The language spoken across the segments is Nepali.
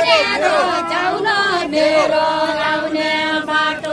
भनेर जाउँ न मेरो आउने बाटो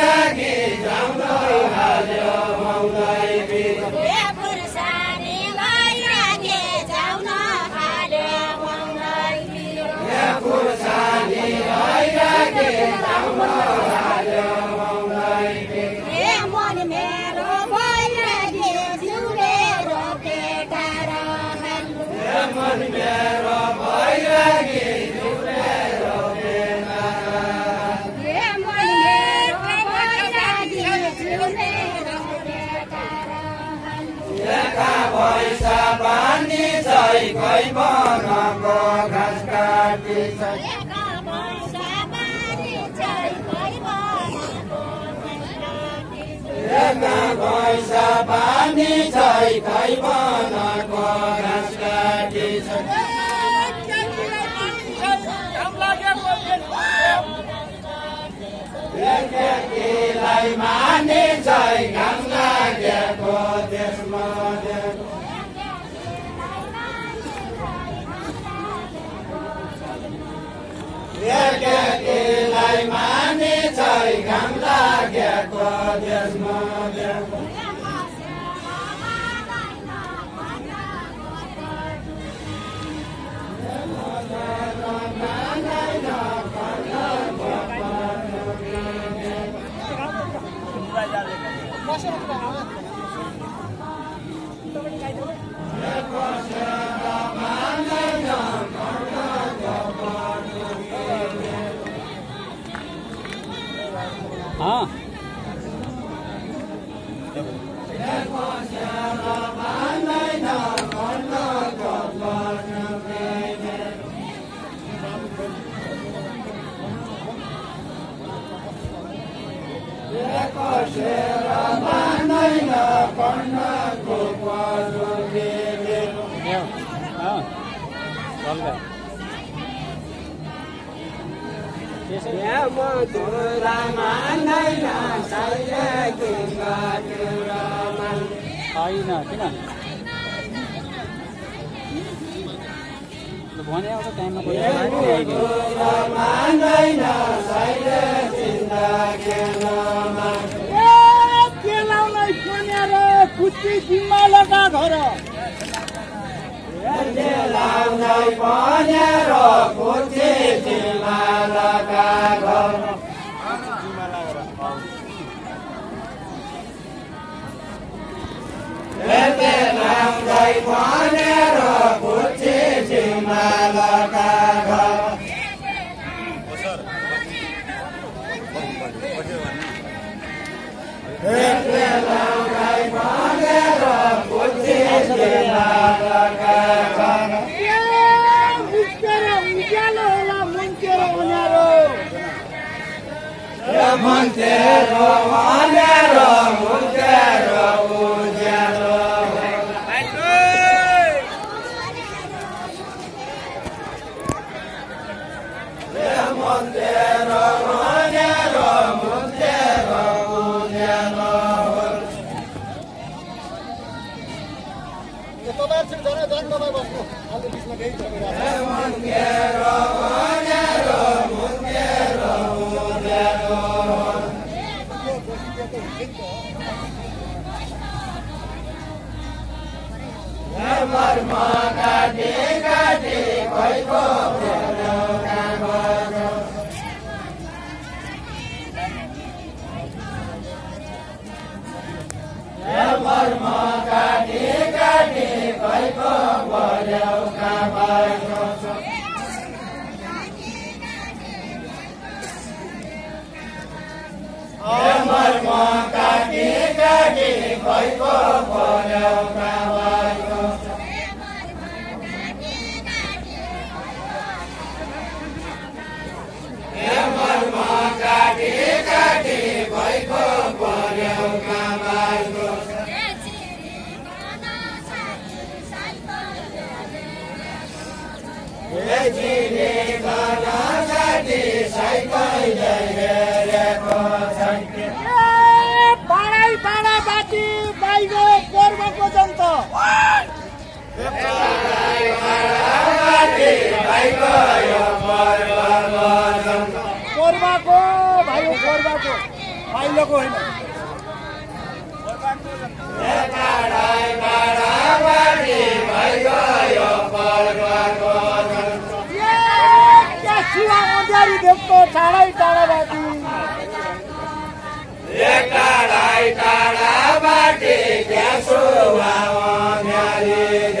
पैसा बारी चाहिँ कोही बनाएको घसकाटी Hãy subscribe cho águia, quando as mãos. त्यसै छैन किन भने टाइममा जिम्मा लगा घर। làm thầy phó nhé rồi của chi chỉ là là cả rồi Thế làm thầy phó Habanero. Montero, Habanero, Montero. होला मुन्केर उनीहरू ए पर्वको भाइ पर्वको बाहिरको होइन। ए, त्यहाँ शिवा अँध्यारी देवको टाढै टाढाबाट Yasuwa Onyari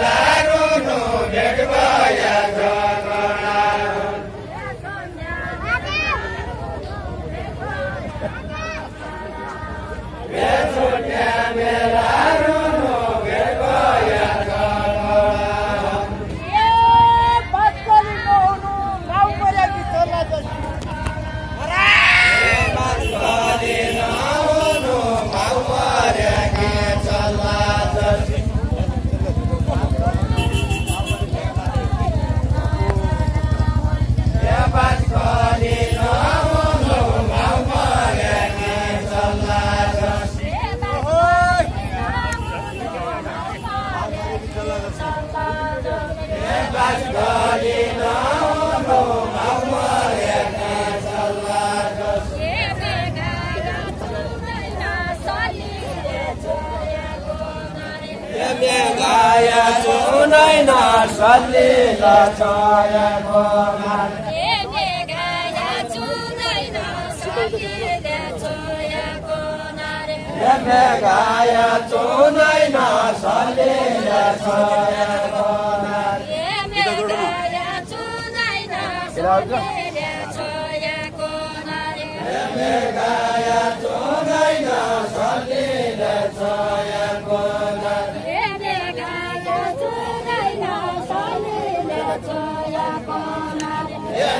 alive. Sunain Salila हेर्ने गाया सुनैन सलिला नाम गाया सुनैन सलिला छायाको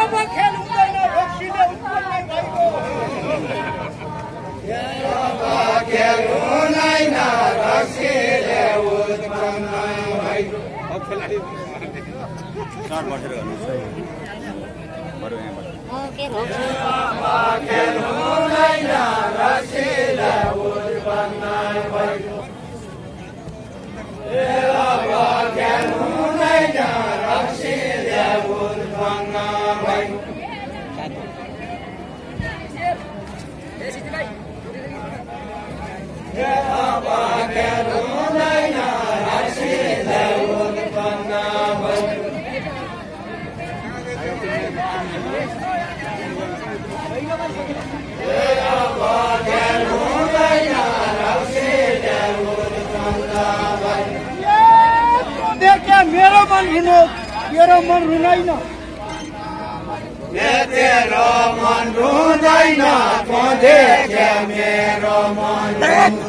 अब खेल हुँदैन रक्सीले उत्पन्न भएको देखे मेरो मन रुनु मेरो मन रुनाइन तेरो मन रुँदैन म देखे मेरो मन